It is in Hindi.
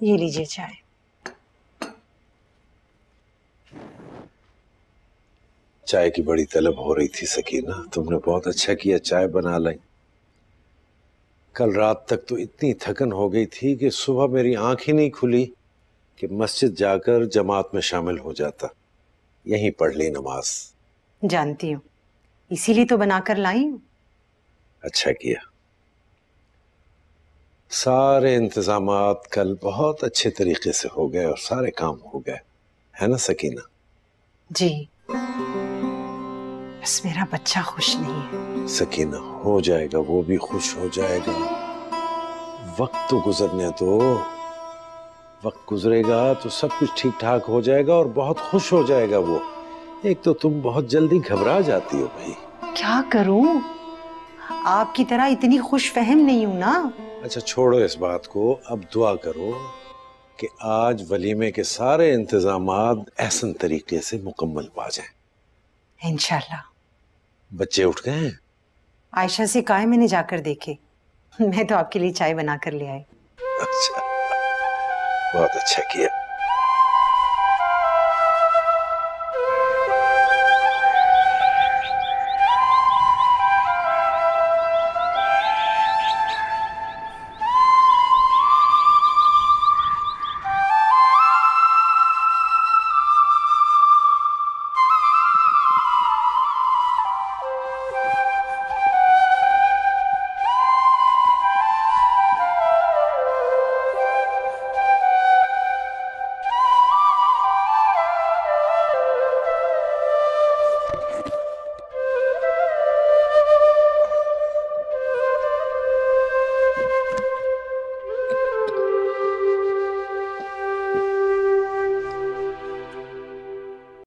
ये लीजिए चाय। चाय की बड़ी तलब हो रही थी सकीना। तुमने बहुत अच्छा किया चाय बना लाई। कल रात तक तो इतनी थकन हो गई थी कि सुबह मेरी आँख ही नहीं खुली कि मस्जिद जाकर जमात में शामिल हो जाता। यहीं पढ़ ली नमाज़। जानती हूँ। इसीलिए तो बनाकर लाई हूँ। अच्छा किया। सारे इंतज़ाम कल बहुत अच्छे तरीके से हो गए और सारे काम हो गए। है ना सकीना? जी। बस मेरा बच्चा खुश नहीं है। सकीना हो जाएगा वो भी खुश हो जाएगा। वक्त तो गुजरने दो। वक्त गुजरेगा तो सब कुछ ठीक ठाक हो जाएगा और बहुत खुश हो जाएगा वो। एक तो तुम बहुत जल्दी घबरा जाती हो भाई। क्या करूँ? आपकी तरह इतनी खुश फहम नहीं हूँ ना। अच्छा छोड़ो इस बात को। अब दुआ करो कि आज वलीमे के सारे इंतज़ाम ऐसन तरीके से मुकम्मल पा जाए। इंशाल्लाह। बच्चे उठ गए हैं? आयशा से कहा मैंने जाकर देखे? मैं तो आपके लिए चाय बना कर ले आई। अच्छा। बहुत अच्छा किया।